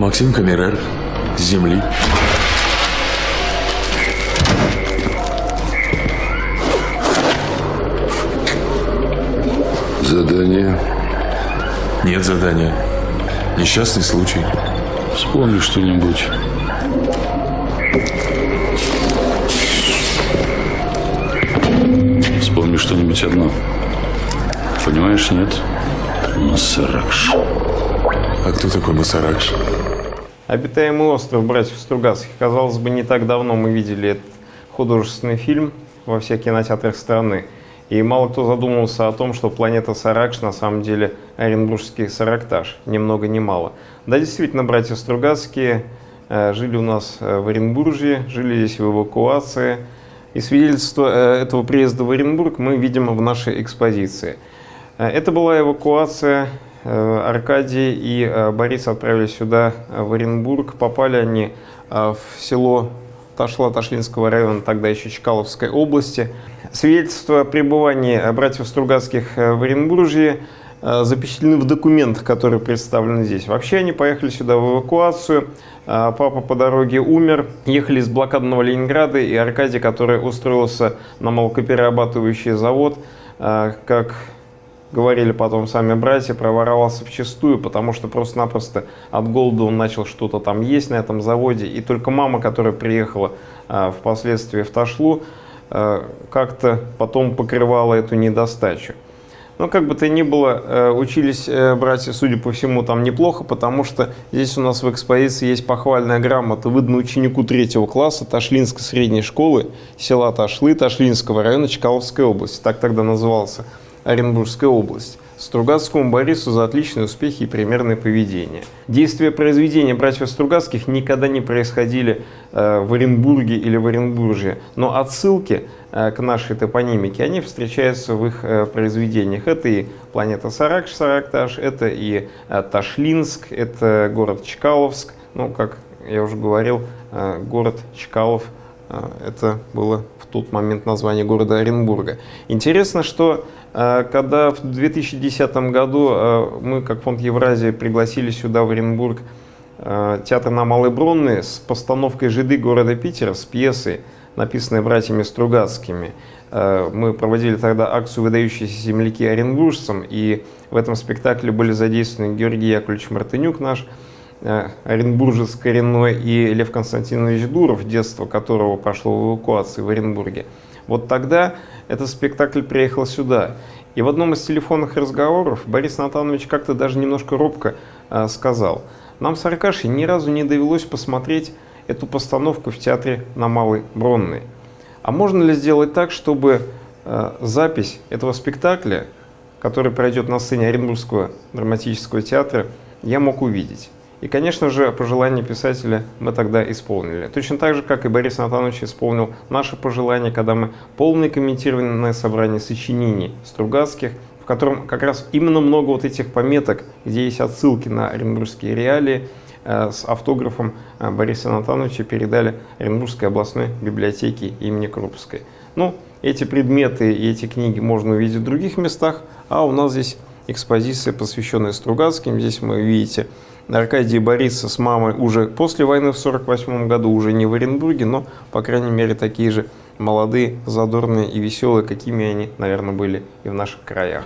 Максим Камерер с земли. Задание. Нет задания. Несчастный случай. Вспомни что-нибудь. Вспомни что-нибудь одно. Понимаешь, нет? Масаракш. А кто такой Масаракш? Обитаемый остров братьев Стругацких. Казалось бы, не так давно мы видели этот художественный фильм во всех кинотеатрах страны. И мало кто задумывался о том, что планета Саракш на самом деле Оренбургский Саракташ, ни много ни мало. Да, действительно, братья Стругацкие э, жили у нас э, в Оренбурге, жили здесь в эвакуации. И свидетельство э, этого приезда в Оренбург мы видим в нашей экспозиции. Это была эвакуация. Э, Аркадий и э, Борис отправились сюда, э, в Оренбург. Попали они в село Ташла Ташлинского района, тогда еще Чкаловской области. Свидетельства о пребывании братьев Стругацких в Оренбурге э, запечатлены в документах, которые представлены здесь. Вообще они поехали сюда в эвакуацию. Папа по дороге умер. Ехали из блокадного Ленинграда, и Аркадий, который устроился на молокоперерабатывающий завод, как говорили потом сами братья, проворовался вчистую, потому что просто-напросто от голода он начал что-то там есть на этом заводе. И только мама, которая приехала э, впоследствии в Ташлу, э, как-то потом покрывала эту недостачу. Но как бы то ни было, э, учились э, братья, судя по всему, там неплохо, потому что здесь у нас в экспозиции есть похвальная грамота, выдана ученику третьего класса Ташлинской средней школы села Ташлы Ташлинского района Чкаловской области. Так тогда назывался Оренбургская область. Стругацкому Борису за отличные успехи и примерное поведение. Действия произведения братьев Стругацких никогда не происходили э, в Оренбурге или в Оренбурге, но отсылки э, к нашей топонимике, они встречаются в их э, произведениях. Это и планета Саракш, Саракташ, это и Ташлинск, это город Чкаловск, ну, как я уже говорил, город Чкалов это было в тот момент название города Оренбурга. Интересно, что э, когда в 2010 году э, мы, как фонд Евразия, пригласили сюда, в Оренбург, театр на Малой Бронной с постановкой «Жиды города Питера», с пьесой, написанной братьями Стругацкими. Мы проводили тогда акцию «Выдающиеся земляки оренбуржцам», и в этом спектакле были задействованы Георгий Яковлевич Мартынюк, наш оренбуржец коренной, и Лев Константинович Дуров, детство которого прошло в эвакуации в Оренбурге. Вот тогда этот спектакль приехал сюда. И в одном из телефонных разговоров Борис Натанович как-то даже немножко робко э, сказал, нам с Аркашей ни разу не довелось посмотреть эту постановку в театре на Малой Бронной. А можно ли сделать так, чтобы э, запись этого спектакля, который пройдет на сцене Оренбургского драматического театра, я мог увидеть? И, конечно же, пожелания писателя мы тогда исполнили. Точно так же, как и Борис Натанович исполнил наши пожелания, когда мы полное комментированное собрание сочинений Стругацких, в котором как раз именно много вот этих пометок, где есть отсылки на оренбургские реалии, э, с автографом э, Бориса Натановича передали Оренбургской областной библиотеке имени Крупской. Ну, эти предметы и эти книги можно увидеть в других местах, а у нас здесь экспозиция, посвященная Стругацким. Здесь вы видите Аркадия Бориса с мамой уже после войны в 1948 году, уже не в Оренбурге, но, по крайней мере, такие же молодые, задорные и веселые, какими они, наверное, были и в наших краях.